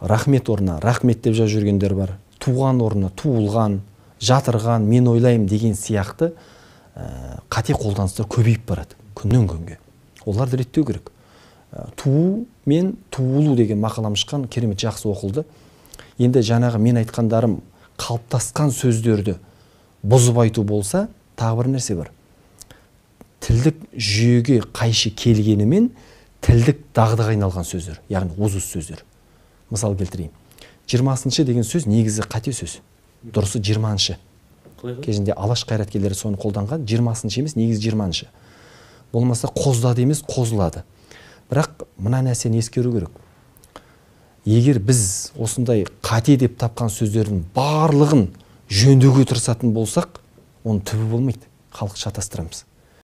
рахмет орнына рахмет деп жазып жүргендер бар. Туған орнына туылған жатырған мен ойлаймын деген сияқты ә, қате қолданыстар көбейіп барады күннен күнге. Оларды реттеу керек. Ә, туу мен туылу деген мақалам шыққан керемет жақсы оқылды. Енді жаңағы мен айтқандарым қалыптасқан сөздерді бұзып айту болса тағы бір нәрсе бар. Тілдік жүйеге қайшы келгенімен тілдік дағдыға айналған сөздер яғни озус сөздер. Мысал келтірейін. Жиырмасыншы деген сөз негізі қате сөз. Дұрысы жиырманшы. Кезінде алаш қайраткерлері соны қолданған жиырмасыншы емес негізі жиырманшы. Болмаса қоздады емес қозылады. Бірақ мына нәрсені ескеру керек. Егер біз осындай қате деп тапқан сөздердің барлығын жөндеуге тырысатын болсақ оның түбі болмайды. Халық шатастырамыз.